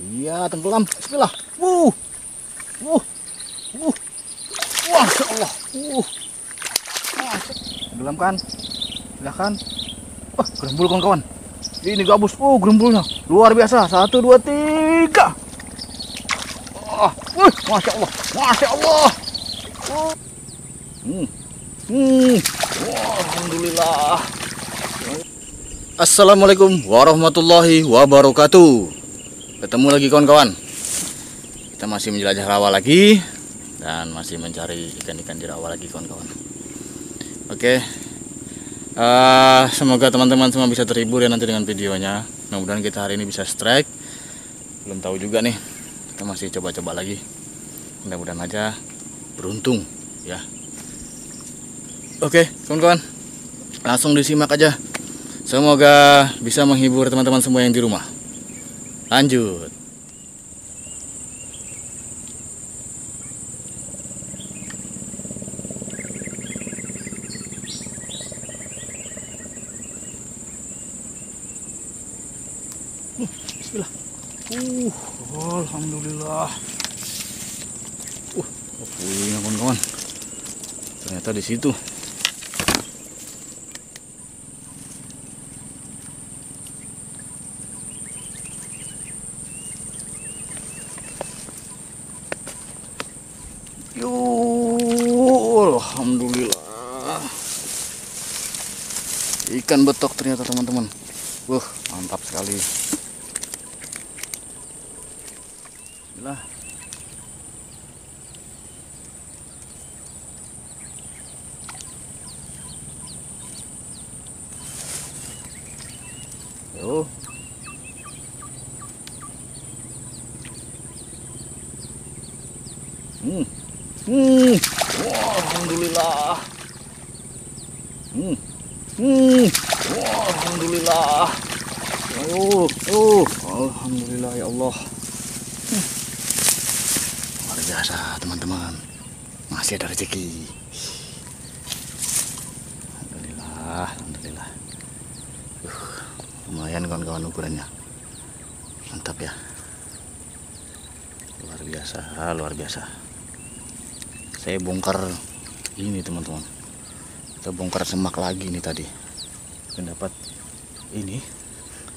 Iya, tenggelam. Bismillah. Wuh. Wuh. Wuh. Wah, Allah. Wuh. Tenggelam kan? Silahkan. Wah, gerembul kawan-kawan. Ini gabus. Oh, gerembulnya. Luar biasa. Satu, dua, tiga. Wah, wih, Masya Allah. Masya Allah. Oh. Hmm. Hmm. Wah, Alhamdulillah. Assalamualaikum warahmatullahi wabarakatuh. Ketemu lagi kawan-kawan. Kita masih menjelajah rawa lagi dan masih mencari ikan-ikan di rawa lagi kawan-kawan. Oke. Uh, semoga teman-teman semua bisa terhibur ya nanti dengan videonya. Mudah-mudahan kita hari ini bisa strike. Belum tahu juga nih. Kita masih coba-coba lagi. Mudah-mudahan aja beruntung ya. Oke, kawan-kawan. Langsung disimak aja. Semoga bisa menghibur teman-teman semua yang di rumah. Lanjut. Uh, Bismillah. Uh, alhamdulillah. Uh, punya kawan-kawan. Ternyata di situ. Alhamdulillah. Ikan betok ternyata teman-teman. Wah, mantap sekali. Bismillah. Yo. Hmm. Hmm. Wah, alhamdulillah. Hmm. Hmm. Wah, alhamdulillah. Oh, oh, alhamdulillah ya Allah. Luar biasa, teman-teman. Masih ada rezeki. Alhamdulillah, alhamdulillah. Uh, lumayan kawan-kawan ukurannya. Mantap ya. Luar biasa, luar biasa saya bongkar ini teman-teman kita bongkar semak lagi nih tadi kita dapat ini.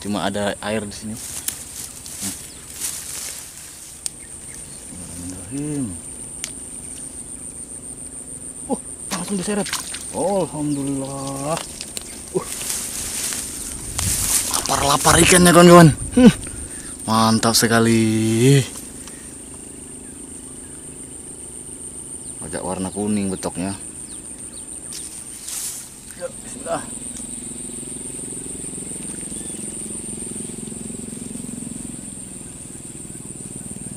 Cuma ada air di sini. Oh langsung diseret. Oh, alhamdulillah. Uh. lapar-lapar ikannya kawan-kawan. Hmm. mantap sekali. Agak warna kuning betoknya ya, bismillah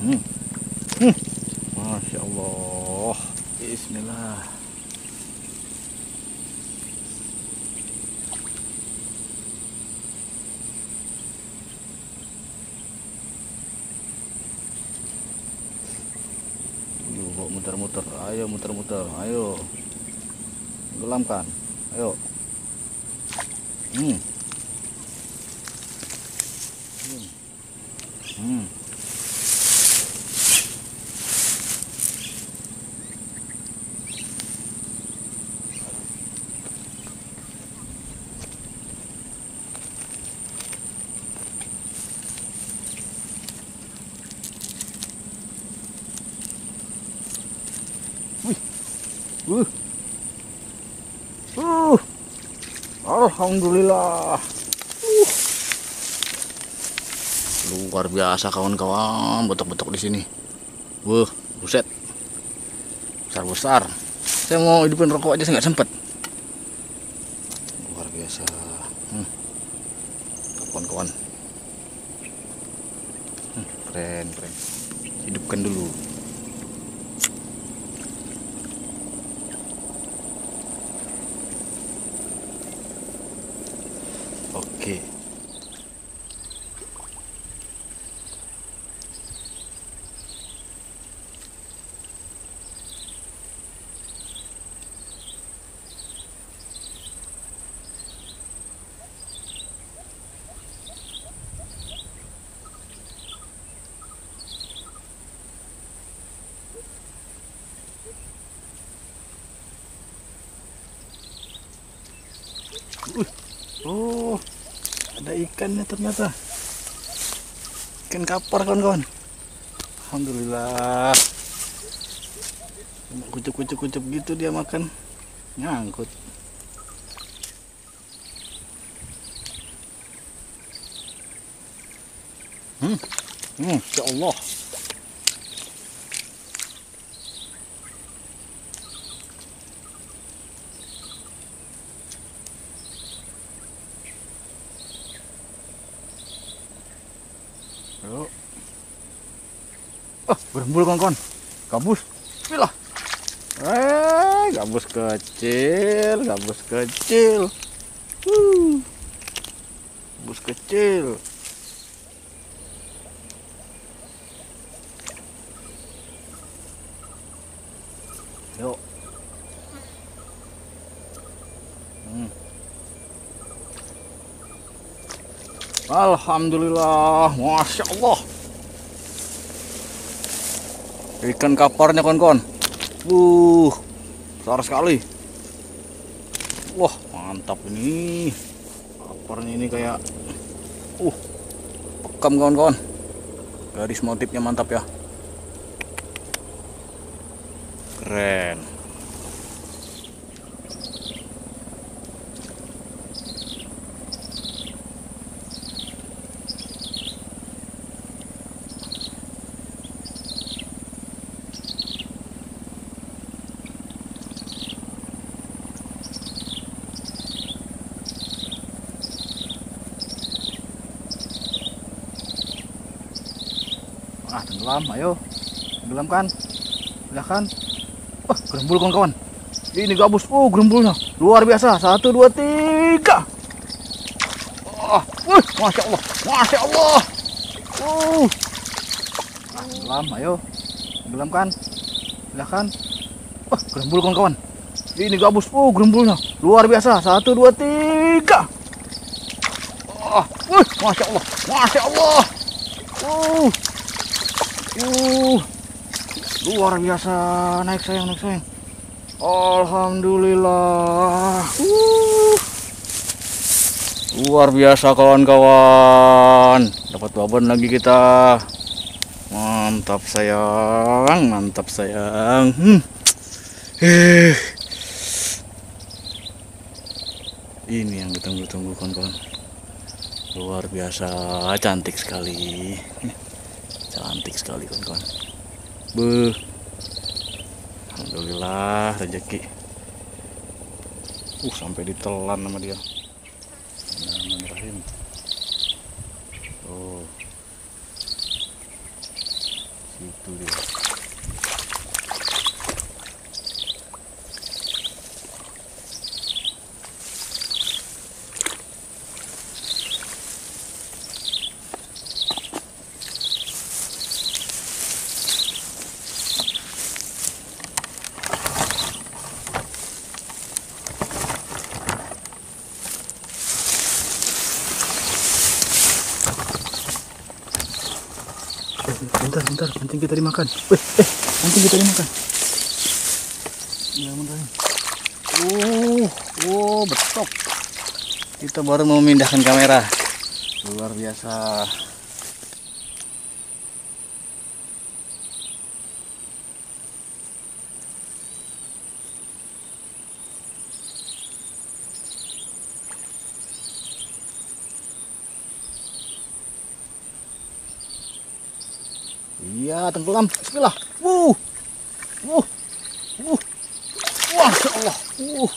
hmm. Hmm. Masya Allah. Bismillah. Yuk muter-muter? Ayo muter-muter. Ayo. Gelamkan ayo. Hmm hmm, Uh. Uh. Alhamdulillah. Uh. Luar biasa kawan-kawan, betok-betok di sini. Wah, buset. Besar-besar. Saya mau hidupin rokok aja saya nggak sempet. Luar biasa. Hmm. Kawan-kawan. Hmm, keren, keren. Hidupkan dulu. け。おお Oke. ikannya ternyata. Ikan kapar kawan-kawan. Alhamdulillah. Kucup-kucup-kucup gitu dia makan. Nyangkut. Hmm, hmm ya Allah Oh, berembul kawan-kawan. Gabus. Bismillah. Eh, gabus kecil, gabus kecil. Uh. Gabus kecil. Yuk. Hmm. Alhamdulillah, masya Allah. Ikan kaparnya kawan-kawan. Uh, besar sekali. Wah, mantap ini. Kaparnya ini kayak, uh, pekam kawan-kawan. Garis motifnya mantap ya. Keren. Ah tenggelam ayo. Tenggelam kan? Silahkan oh gerembul kawan-kawan. Ini gabus. Oh gerembulnya. Luar biasa. Satu dua tiga. Oh wih masya Allah. Masya Allah. Uh. Ah, tenggelam ayo. Tenggelam kan? Silahkan oh gerembul kawan-kawan. Ini gabus. Oh gerembulnya. Luar biasa. Satu dua tiga. Oh wih masya Allah. Masya Allah. Uh Uh, luar biasa naik sayang naik sayang. Alhamdulillah. Uh, luar biasa kawan-kawan. Dapat babon lagi kita. Mantap sayang, mantap sayang. Hmm. Eh. Ini yang ditunggu-tunggu kawan-kawan. Luar biasa, cantik sekali cantik sekali kawan-kawan. Beuh. Alhamdulillah rezeki. Uh sampai ditelan sama dia Bismillahirrahmanirrahim oh situ dia bentar penting kita dimakan. Wih, eh penting kita dimakan. Bismillahirrahmanirrahim uh oh betok. Kita baru memindahkan kamera. Luar biasa Iya, tenggelam. Bismillah. Wuh. Wuh. Wuh. Masya Allah. Wuh.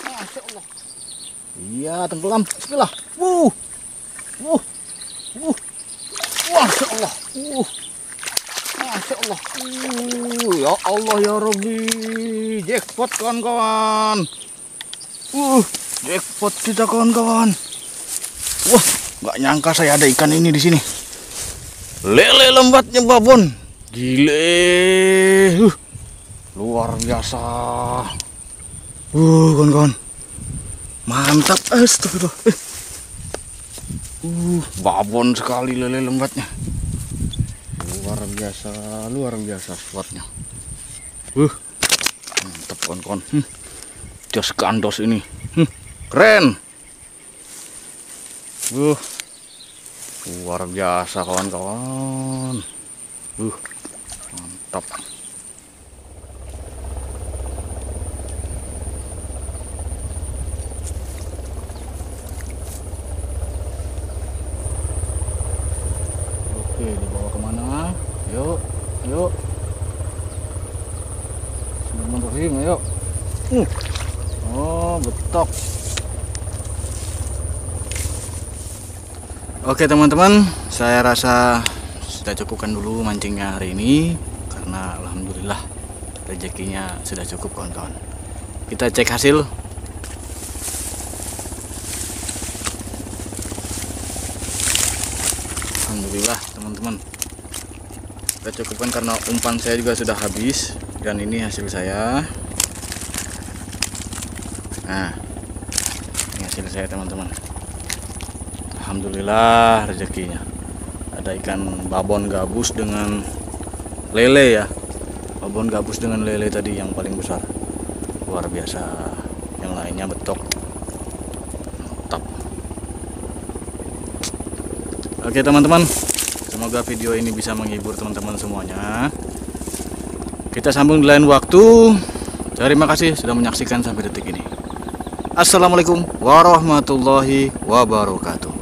Masya Allah. Iya, tenggelam. Bismillah. Wuh. Wuh. Wuh. Masya Allah. Wuh. Masya Allah. Uh, ya Allah ya Rabbi. Jackpot kawan-kawan. Uh, jackpot kita kawan-kawan. Wah, nggak nyangka saya ada ikan ini di sini. Lele lembatnya babon. Gile. Uh, luar biasa. Uh, kawan-kawan. Mantap. Astagfirullah. Uh, babon sekali lele lembatnya. Luar biasa, luar biasa spotnya. Uh, mantap kawan-kawan. Hmm. Jos kandos ini. Hmm. Keren. Uh, luar biasa kawan-kawan. Uh, mantap. Oke, dibawa ke mana? Yuk, yuk. Bismillahirrahmanirrahim, ayo. Uh. Oh, betok. Oke teman-teman, saya rasa sudah cukupkan dulu mancingnya hari ini karena alhamdulillah rezekinya sudah cukup kawan-kawan. Kita cek hasil. Alhamdulillah teman-teman. Kita cukupkan karena umpan saya juga sudah habis dan ini hasil saya. Nah, ini hasil saya teman-teman. Alhamdulillah rezekinya. Ada ikan babon gabus dengan lele ya. Babon gabus dengan lele tadi yang paling besar. Luar biasa. Yang lainnya betok. Mantap. Oke teman-teman. Semoga video ini bisa menghibur teman-teman semuanya. Kita sambung di lain waktu. Terima kasih sudah menyaksikan sampai detik ini. Assalamualaikum warahmatullahi wabarakatuh.